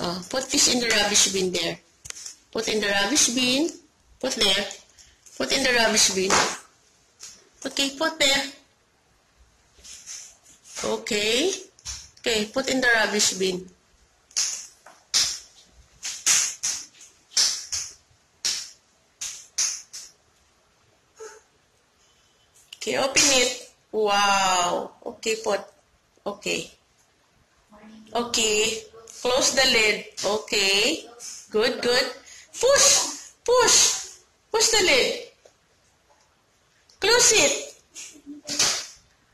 Oh, put this in the rubbish bin there. Put in the rubbish bin. Put there. Put in the rubbish bin. Okay, put there. Okay. Okay, put in the rubbish bin. Okay, open it. Wow. Okay, put. Okay. Okay. Close the lid. Okay. Good, good. Push. Push. Push the lid. Close it.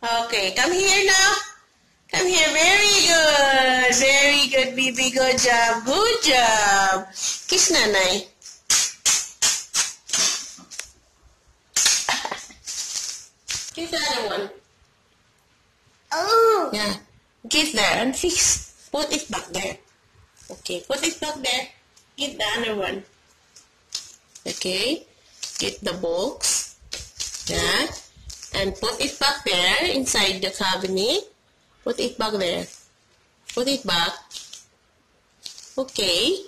Okay, come here now. Come here. Very good. Very good, baby. Good job. Good job. Kiss nanay. Get the other one. Oh. Yeah. Get there and fix. Put it back there. Okay, put it back there. Get the other one. Okay. Get the box. Yeah. And put it back there inside the cabinet. Put it back there. Put it back. Okay.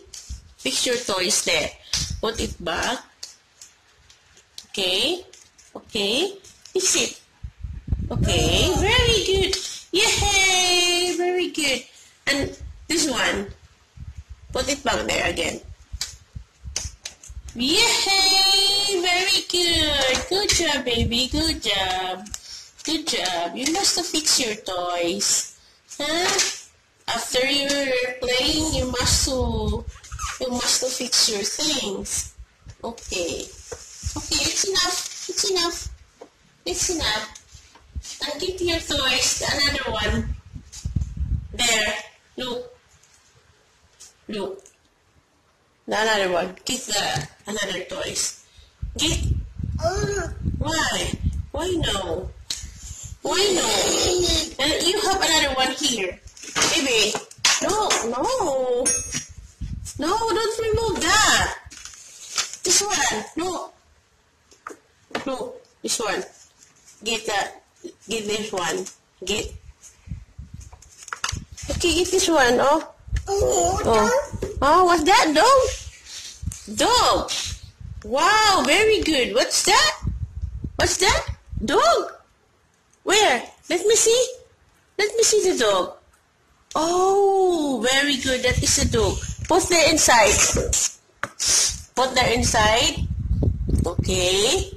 Fix your toys there. Put it back. Okay. Okay. Fix it. Okay. Very good. Yay! Very good. And this one. Put it back there again. Yay! Very good. Good job, baby. Good job. Good job. You must have fixed your toys. Huh? After you're playing, you must to you must to fix your things. Okay. Okay, it's enough. It's enough. It's enough. And give your toys another one. There. Look. Look. Another one. Get the another toys. Get. Why? Why no? Why no? And you have another one here. Baby. No, no. No, don't remove that. This one. No. No, this one. Get that. Get this one. Get. Okay, get this one. Oh. Oh. Oh. Oh, what's that? Dog? Dog. Wow, very good. What's that? What's that? Dog. Where? Let me see. Let me see the dog. Oh, very good. That is a dog. Put there inside. Put there inside. Okay.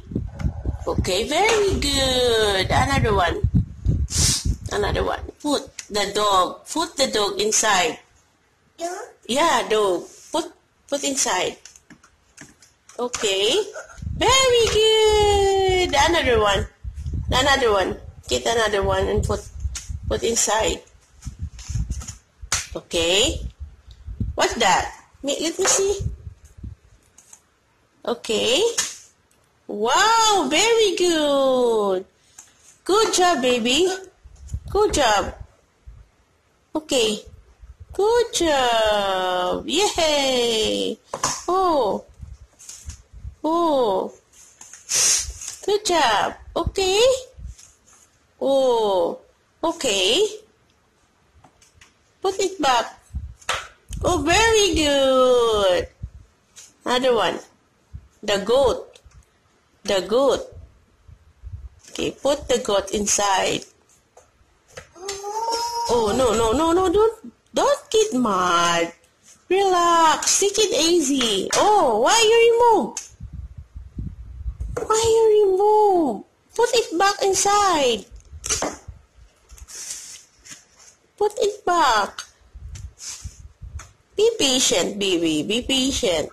Okay, very good. Another one. Another one. Put the dog. Put the dog inside. Yeah. Yeah, dog. Put put inside. Okay. Very good. Another one. Another one. Get another one and put put inside. Okay. What's that? Let me see. Okay. Wow, very good. Good job, baby. Good job. Okay. Good job. Yay. Oh. Oh. Good job. Okay. Oh. Okay. Put it back. Oh, very good. Another one. The goat. The goat. Okay, put the goat inside. Oh, no, no, no, no, don't, don't get mad. Relax, take it easy. Oh, why are you remove? Why you remove? Put it back inside. Put it back. Be patient, baby. Be patient.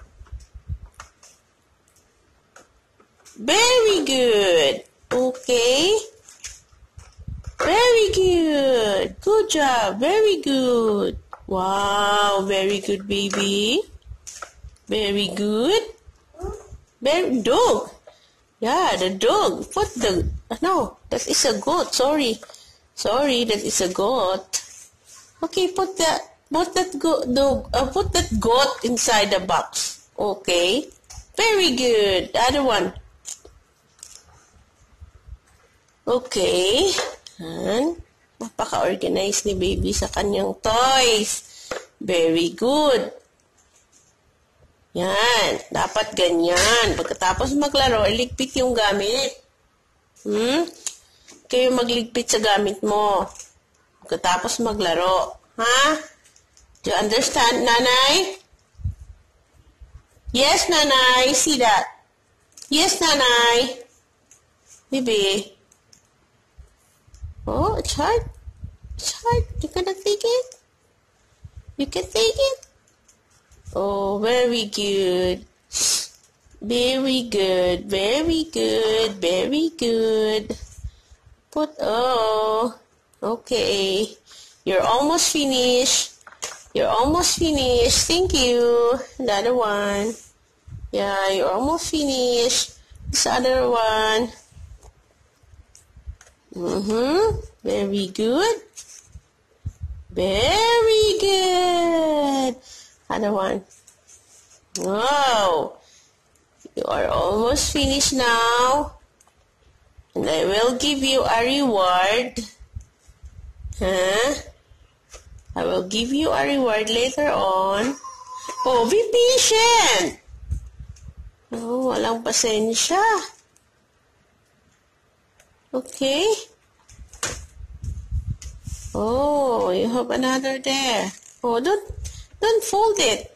Very good. Okay. Very good. Good job. Very good. Wow. Very good, baby. Very good. Very dog. Yeah, the dog. Put the no. That is a goat. Sorry, sorry. That is a goat. Okay, put that. Put that. Dog. Uh, put that goat inside the box. Okay. Very good. The other one. Okay. And, napaka-organize ni baby sa kanyang toys. Very good. Yan. Dapat ganyan. Pagkatapos maglaro, iligpit yung gamit. Hmm? Kayo magligpit sa gamit mo. Pagkatapos maglaro. Ha? Do you understand, Nanay? Yes, Nanay. See that? Yes, Nanay. Baby. Oh, it's hard. It's hard. You cannot take it. You can take it. Oh, very good. Very good. Very good. Very good. Put, oh, okay. You're almost finished. You're almost finished. Thank you. Another one. Yeah, you're almost finished. This other one. Mm-hmm. Very good. Very good. Other one. Wow. You are almost finished now. And I will give you a reward. Huh? I will give you a reward later on. Oh, be patient. Oh, walang pasensya. Okay. Oh, you have another there. Oh, don't, don't fold it.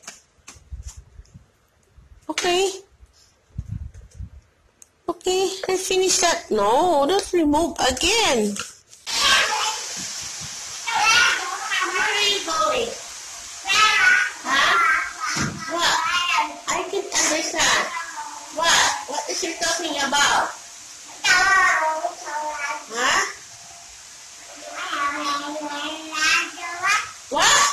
Okay. Okay, let's finish that. No, don't remove again. Huh? What? I can't understand. What? What is you talking about? Huh? What?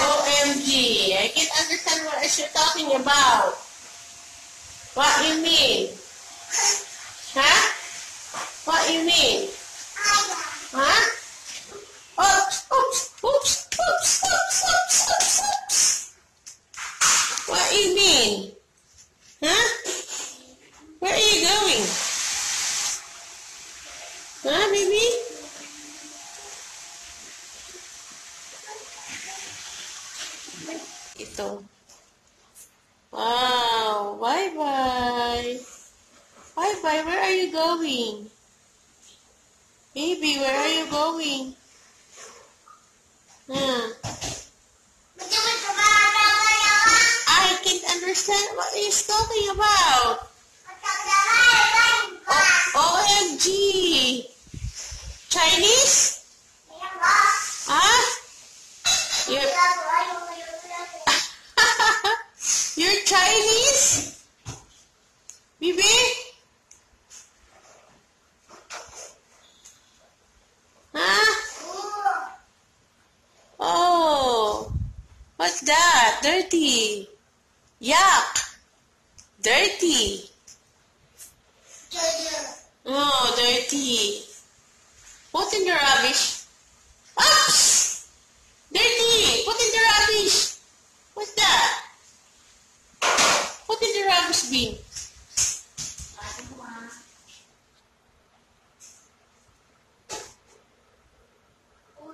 OMG, I can't understand what is you talking about. What you mean? Huh? What you mean? Huh? Oops, oops, oops, oops, oops, oops, oops, oops. What you mean? Huh? Where are you going? Huh, baby? Ito. Wow, bye-bye. Bye-bye, where are you going? Baby, where are you going? Huh? I can't understand what he's talking about. That? Dirty. Yuck. Dirty. Oh, dirty. Put in the rubbish. Oops! Dirty! Put in the rubbish. What's that? Put in the rubbish bin.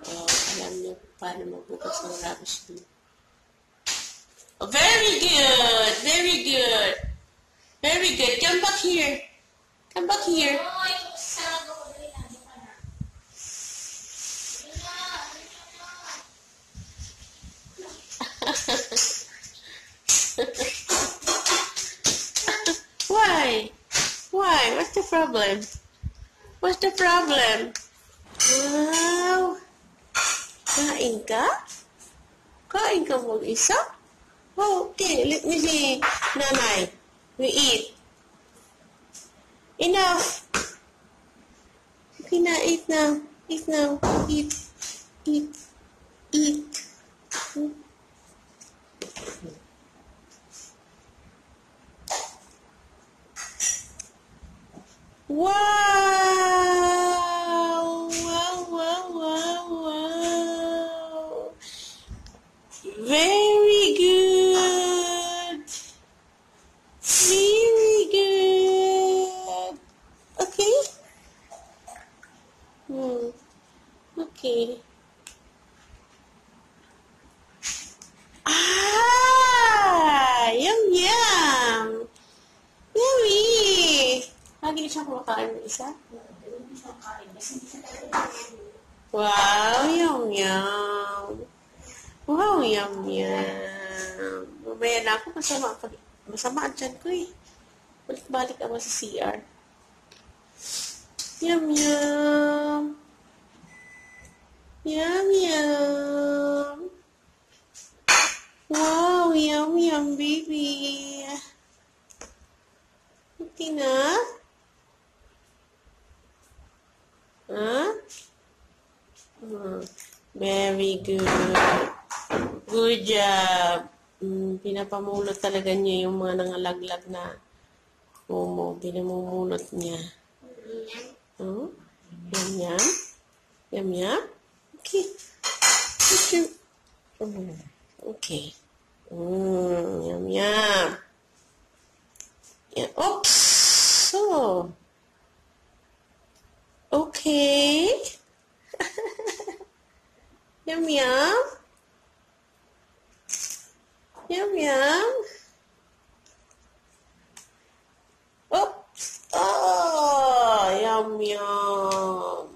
Oh, alam niyo paano magbukas ng rubbish bin. Very good! Very good! Very good. Come back here. Come back here. Why? Why? What's the problem? What's the problem? Wow! Kain ka? Kain ka mag-isa? Okay. Let me see. Nanay, we eat. Enough. Okay na, eat now. Eat now. Eat. Eat. Eat. Wow! Lagi siya kumakain ng isa? Wow, yum, yum. Wow, yum, yum. Mamaya na ako, masama, masama ang tiyan ko eh. Balik-balik ako sa CR. Yum, yum. Yum, yum. Wow, yum, yum, baby. Okay na? Huh? Hmm. Very good. Good job. Mm, pinapamulot talaga niya yung mga nangalaglag na momo. Pinamumulot niya. Hmm? Yum, yum? Yum, yum? Okay. Okay. Mm, Okay. Mm, yum, yum. Yeah. Oops. So. Okay. Yum, yum. Yum, yum. Oops. Oh, yum, yum.